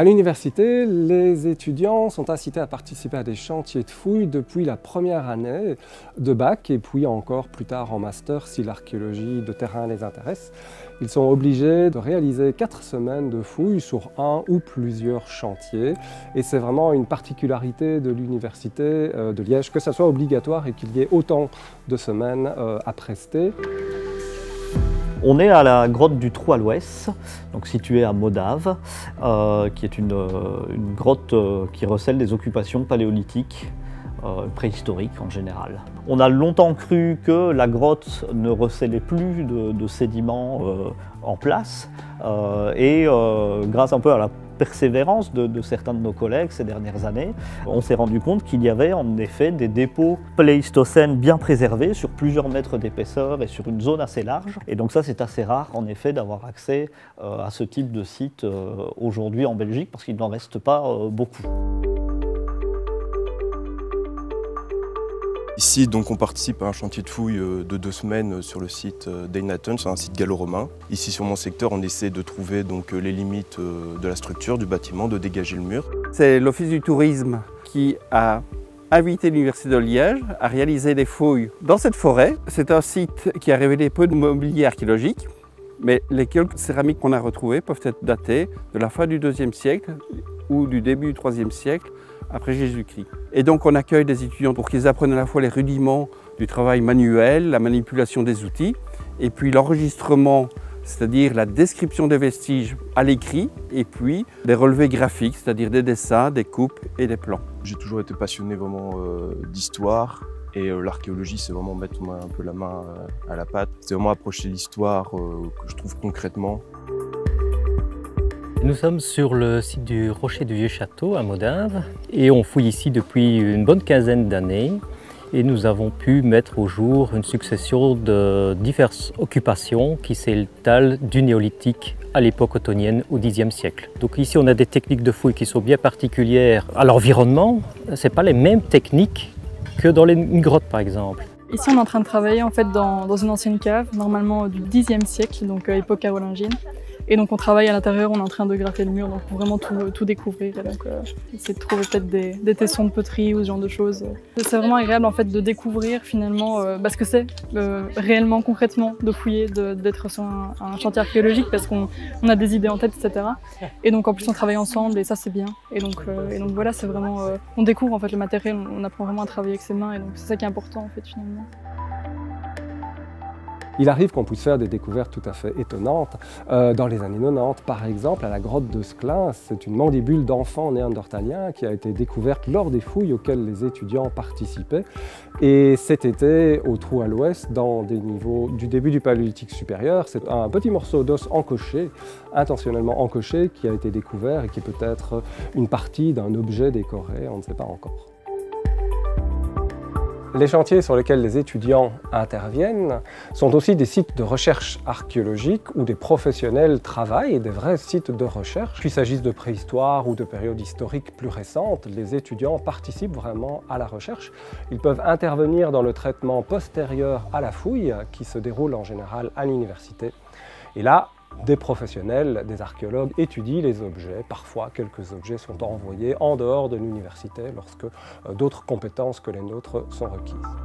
À l'université, les étudiants sont incités à participer à des chantiers de fouilles depuis la première année de bac et puis encore plus tard en master si l'archéologie de terrain les intéresse. Ils sont obligés de réaliser quatre semaines de fouilles sur un ou plusieurs chantiers et c'est vraiment une particularité de l'université euh, de Liège que ça soit obligatoire et qu'il y ait autant de semaines euh, à prester. On est à la grotte du Trou à l'ouest, donc située à Modave, euh, qui est une, euh, grotte euh, qui recèle des occupations paléolithiques préhistoriques en général. On a longtemps cru que la grotte ne recélait plus de sédiments en place et grâce un peu à la persévérance de, certains de nos collègues ces dernières années, on s'est rendu compte qu'il y avait en effet des dépôts pléistocènes bien préservés sur plusieurs mètres d'épaisseur et sur une zone assez large. Et donc ça, c'est assez rare en effet d'avoir accès euh, à ce type de site euh, aujourd'hui en Belgique parce qu'il n'en reste pas euh, beaucoup. Ici, donc, on participe à un chantier de fouilles euh, de deux semaines euh, sur le site euh, d'Einaton, sur un site gallo-romain. Ici, sur mon secteur, on essaie de trouver donc, les limites de la structure du bâtiment, de dégager le mur. C'est l'Office du tourisme qui a invité l'Université de Liège à réaliser des fouilles dans cette forêt. C'est un site qui a révélé peu de mobilier archéologique, mais les quelques céramiques qu'on a retrouvées peuvent être datées de la fin du IIe siècle ou du début du IIIe siècle après Jésus-Christ. Et donc on accueille des étudiants pour qu'ils apprennent à la fois les rudiments du travail manuel, la manipulation des outils, et puis l'enregistrement, c'est-à-dire la description des vestiges à l'écrit, et puis des relevés graphiques, c'est-à-dire des dessins, des coupes et des plans. J'ai toujours été passionné vraiment euh, d'histoire, et euh, l'archéologie, c'est vraiment mettre un peu la main euh, à la pâte. C'est vraiment approcher l'histoire que je trouve concrètement. Nous sommes sur le site du Rocher du Vieux Château à Modave et on fouille ici depuis une bonne quinzaine d'années et nous avons pu mettre au jour une succession de diverses occupations qui s'étalent du néolithique à l'époque ottonienne au Xe siècle. Donc ici on a des techniques de fouille qui sont bien particulières à l'environnement. Ce pas les mêmes techniques que dans une grotte par exemple. Ici on est en train de travailler en fait dans, une ancienne cave, normalement du Xe siècle, donc euh, époque carolingine. Et donc on travaille à l'intérieur, on est en train de graffer le mur, donc pour vraiment tout, découvrir. Et donc euh, essayer de trouver peut-être des, tessons de poterie ou ce genre de choses. C'est vraiment agréable en fait de découvrir finalement euh, bah, ce que c'est euh, réellement, concrètement, de fouiller, d'être sur un, chantier archéologique parce qu'on a des idées en tête, etc. Et donc en plus on travaille ensemble et ça c'est bien. Et donc, et donc voilà, c'est vraiment, on découvre en fait le matériel, on apprend vraiment à travailler avec ses mains et donc c'est ça qui est important en fait finalement. Il arrive qu'on puisse faire des découvertes tout à fait étonnantes. Euh, dans les années 90, par exemple, à la grotte de Sclin, c'est une mandibule d'enfant néandertalien qui a été découverte lors des fouilles auxquelles les étudiants participaient. Et cet été, au trou à l'ouest, dans des niveaux du début du paléolithique supérieur, c'est un petit morceau d'os encoché, intentionnellement encoché, qui a été découvert et qui peut être une partie d'un objet décoré, on ne sait pas encore. Les chantiers sur lesquels les étudiants interviennent sont aussi des sites de recherche archéologique où des professionnels travaillent, des vrais sites de recherche. Qu'il s'agisse de préhistoire ou de périodes historiques plus récentes, les étudiants participent vraiment à la recherche. Ils peuvent intervenir dans le traitement postérieur à la fouille qui se déroule en général à l'université. Et là, des professionnels, des archéologues étudient les objets. Parfois, quelques objets sont envoyés en dehors de l'université lorsque euh, d'autres compétences que les nôtres sont requises.